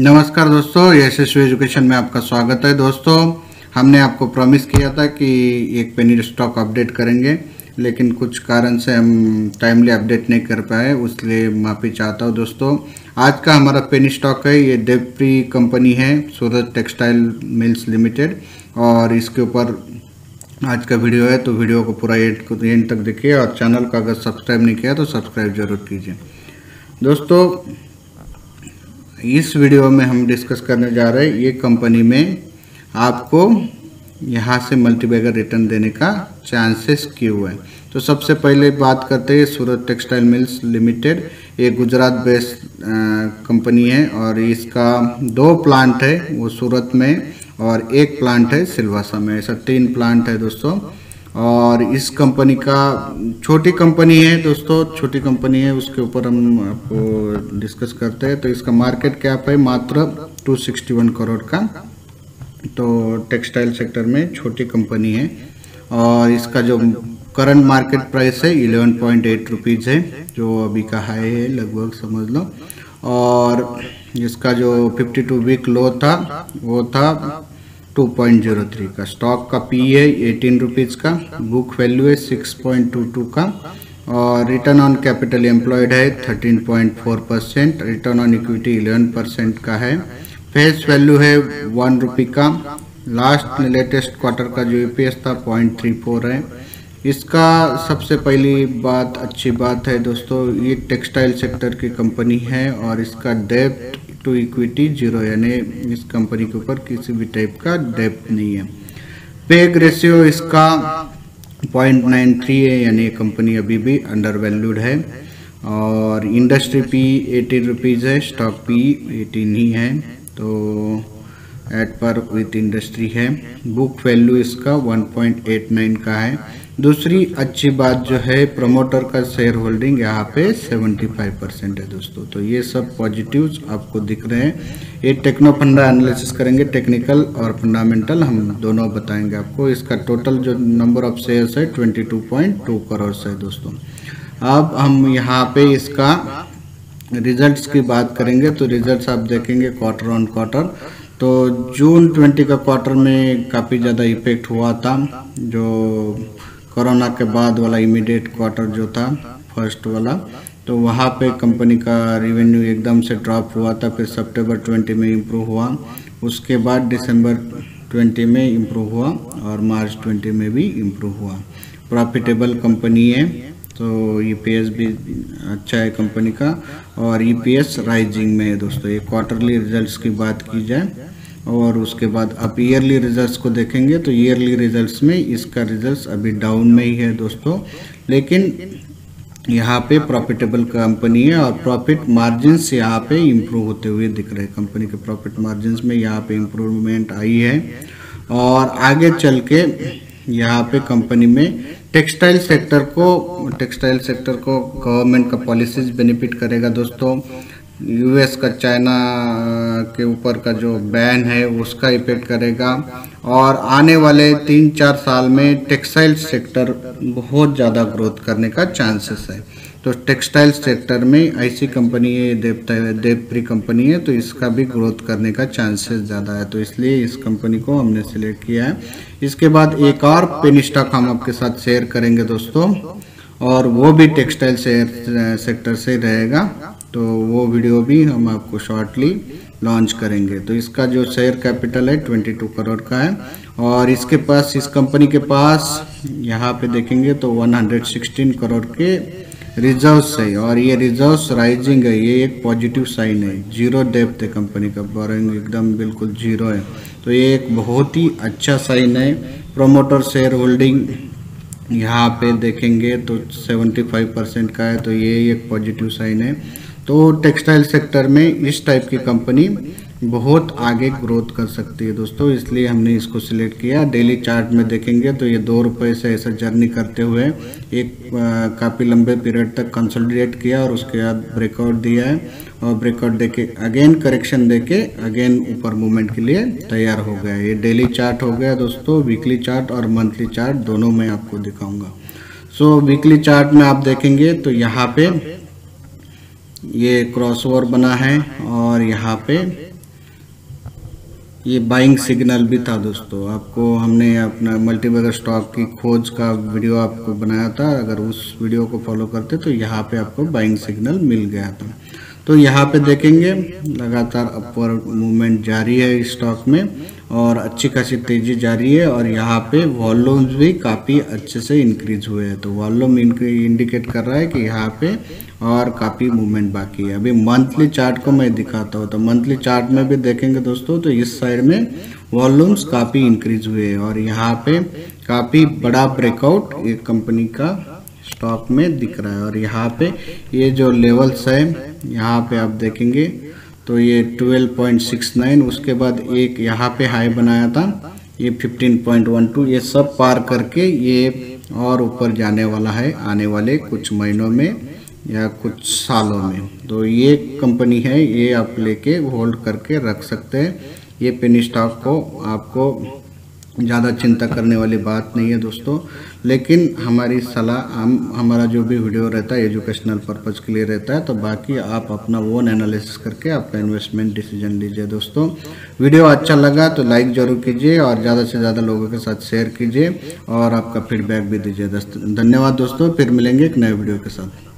नमस्कार दोस्तों, यशस्वी एजुकेशन में आपका स्वागत है। दोस्तों, हमने आपको प्रॉमिस किया था कि एक पेनी स्टॉक अपडेट करेंगे, लेकिन कुछ कारण से हम टाइमली अपडेट नहीं कर पाए, उसलिए माफ़ी चाहता हूँ दोस्तों। आज का हमारा पेनी स्टॉक है, ये देवप्री कंपनी है सूरत टेक्सटाइल मिल्स लिमिटेड और इसके ऊपर आज का वीडियो है तो वीडियो को पूरा एंड एंड तक देखिए, और चैनल को अगर सब्सक्राइब नहीं किया तो सब्सक्राइब ज़रूर कीजिए। दोस्तों इस वीडियो में हम डिस्कस करने जा रहे हैं, ये कंपनी में आपको यहाँ से मल्टीबैगर रिटर्न देने का चांसेस क्यों है? तो सबसे पहले बात करते हैं, सूरत टेक्सटाइल मिल्स लिमिटेड, ये गुजरात बेस्ड कंपनी है और इसका दो प्लांट है, वो सूरत में और एक प्लांट है सिलवासा में। ऐसा तीन प्लांट है दोस्तों। और इस कंपनी का, छोटी कंपनी है दोस्तों, छोटी कंपनी है, उसके ऊपर हम आपको डिस्कस करते हैं। तो इसका मार्केट कैप है मात्र 261 करोड़ का। तो टेक्सटाइल सेक्टर में छोटी कंपनी है और इसका जो करंट मार्केट प्राइस है 11.8 पॉइंट रुपीज़ है, जो अभी का हाई है, लगभग समझ लो। और इसका जो 52 वीक लो था, वो था 2.03 का। स्टॉक का पी है एटीन रुपीज़ का बुक वैल्यू है 6.22 का और रिटर्न ऑन कैपिटल एम्प्लॉयड है 13.4 percent return on equity 11 percent का है। फेस वैल्यू है वन रुपी का। लास्ट लेटेस्ट क्वार्टर का जो ई था पॉइंट थ्री फोर है। इसका सबसे पहली बात, अच्छी बात है दोस्तों, ये टेक्सटाइल सेक्टर की कंपनी है और इसका डेप्थ टू इक्विटी ज़ीरो, यानी इस कंपनी के ऊपर किसी भी टाइप का डेप्थ नहीं है। पेग रेशियो इसका पॉइंट नाइन थ्री है यानी कंपनी अभी भी अंडर वैल्यूड है। और इंडस्ट्री पी एटीन रुपीज़ है, स्टॉक पी एटीन ही है तो एट पर विथ इंडस्ट्री है। बुक वैल्यू इसका 1.89 का है। दूसरी अच्छी बात जो है प्रमोटर का शेयर होल्डिंग यहाँ पे 75 परसेंट है दोस्तों। तो ये सब पॉजिटिव्स आपको दिख रहे हैं। ये टेक्नो फंडा एनालिसिस करेंगे टेक्निकल और फंडामेंटल हम दोनों बताएँगे आपको। इसका टोटल जो नंबर ऑफ़ शेयर्स है 22.2 करोड़ है दोस्तों। अब हम यहाँ पे इसका रिजल्ट्स की बात करेंगे तो रिजल्ट्स आप देखेंगे क्वार्टर ऑन क्वार्टर तो जून 20 का क्वार्टर में काफ़ी ज़्यादा इफ़ेक्ट हुआ था, जो कोरोना के बाद वाला इमीडिएट क्वार्टर जो था फ़र्स्ट वाला तो वहाँ पे कंपनी का रेवेन्यू एकदम से ड्रॉप हुआ था, फिर सितंबर 20 में इम्प्रूव हुआ। उसके बाद दिसंबर 20 में इम्प्रूव हुआ और मार्च 20 में भी इम्प्रूव हुआ। प्रॉफिटेबल कंपनी है तो ईपीएस भी अच्छा है कंपनी का और ईपीएस राइजिंग में है दोस्तों। ये क्वार्टरली रिजल्ट्स की बात की जाए और उसके बाद आप ईयरली रिजल्ट्स को देखेंगे तो ईयरली रिजल्ट्स में इसका रिजल्ट्स अभी डाउन में ही है दोस्तों। लेकिन यहाँ पे प्रॉफिटेबल कंपनी है और प्रॉफिट मार्जिन्स यहाँ पे इम्प्रूव होते हुए दिख रहे हैं। कंपनी के प्रॉफिट मार्जिन्स में यहाँ पे इम्प्रूवमेंट आई है। और आगे चल के यहाँ पे कंपनी में टेक्सटाइल सेक्टर को टेक्सटाइल सेक्टर को गवर्नमेंट का पॉलिसीज़ बेनिफिट करेगा दोस्तों। यूएस का चाइना के ऊपर का जो बैन है, उसका इफ़ेक्ट करेगा। और आने वाले तीन चार साल में टेक्सटाइल सेक्टर बहुत ज़्यादा ग्रोथ करने का चांसेस है। तो टेक्सटाइल सेक्टर में ऐसी कंपनी है देवता देवप्री कंपनी है तो इसका भी ग्रोथ करने का चांसेस ज़्यादा है। तो इसलिए इस कंपनी को हमने सिलेक्ट किया है। इसके बाद एक और पेन स्टॉक हम आपके साथ शेयर करेंगे दोस्तों, और वो भी टेक्सटाइल सेक्टर से रहेगा। तो वो वीडियो भी हम आपको शॉर्टली लॉन्च करेंगे। तो इसका जो शेयर कैपिटल है 22 करोड़ का है और इसके पास, इस कंपनी के पास, यहाँ पे देखेंगे तो 116 करोड़ के रिजर्व्स है और ये रिजर्व्स राइजिंग है। ये एक पॉजिटिव साइन है। ज़ीरो डेप्थ है कंपनी का। बोरिंग एकदम बिल्कुल ज़ीरो है। तो ये एक बहुत ही अच्छा साइन है। प्रोमोटर शेयर होल्डिंग यहाँ पे देखेंगे तो 75 परसेंट का है। तो ये एक पॉजिटिव साइन है। तो टेक्सटाइल सेक्टर में इस टाइप की कंपनी बहुत आगे ग्रोथ कर सकती है दोस्तों, इसलिए हमने इसको सिलेक्ट किया। डेली चार्ट में देखेंगे तो ये दो रुपये से ऐसा जर्नी करते हुए एक काफ़ी लंबे पीरियड तक कंसोलिडेट किया और उसके बाद ब्रेकआउट दिया है और ब्रेकआउट देके अगेन करेक्शन देके अगेन ऊपर मूवमेंट के लिए तैयार हो गया ये डेली चार्ट हो गया दोस्तों, वीकली चार्ट और मंथली चार्ट, दोनों में आपको दिखाऊँगा। सो वीकली चार्ट में आप देखेंगे तो यहाँ पे ये क्रॉसओवर बना है और यहाँ पे ये बाइंग सिग्नल भी था दोस्तों। आपको हमने अपना मल्टीबैगर स्टॉक की खोज का वीडियो आपको बनाया था। अगर उस वीडियो को फॉलो करते तो यहाँ पे आपको बाइंग सिग्नल मिल गया था। तो यहाँ पे देखेंगे, लगातार अपवर्ड मूवमेंट जारी है स्टॉक में और अच्छी खासी तेज़ी जारी है और यहाँ पे वॉल्यूम्स भी काफ़ी अच्छे से इंक्रीज हुए हैं। तो वॉल्यूम इंडिकेट कर रहा है कि यहाँ पे और काफ़ी मूवमेंट बाकी है। अभी मंथली चार्ट को मैं दिखाता हूँ तो मंथली चार्ट में भी देखेंगे दोस्तों तो इस साइड में वॉल्यूम्स काफ़ी इंक्रीज हुए हैं और यहाँ पे काफ़ी बड़ा ब्रेकआउट ये कंपनी का स्टॉक में दिख रहा है। और यहाँ पे ये जो लेवल्स है, यहाँ पे आप देखेंगे तो ये 12.69 उसके बाद एक यहाँ पे हाई बनाया था, ये 15.12 ये सब पार करके ये और ऊपर जाने वाला है, आने वाले कुछ महीनों में। या कुछ सालों में। तो ये कंपनी है, ये आप लेके होल्ड करके रख सकते हैं। ये पेनी स्टॉक को आपको ज़्यादा चिंता करने वाली बात नहीं है दोस्तों। लेकिन हमारी सलाह, हम, हमारा जो भी वीडियो रहता है, एजुकेशनल पर्पज़ के लिए रहता है तो बाकी आप अपना ओन एनालिसिस करके आपका इन्वेस्टमेंट डिसीज़न लीजिए दोस्तों। वीडियो अच्छा लगा तो लाइक ज़रूर कीजिए और ज़्यादा से ज़्यादा लोगों के साथ शेयर कीजिए और आपका फीडबैक भी दीजिए धन्यवाद दोस्तों, फिर मिलेंगे एक नए वीडियो के साथ।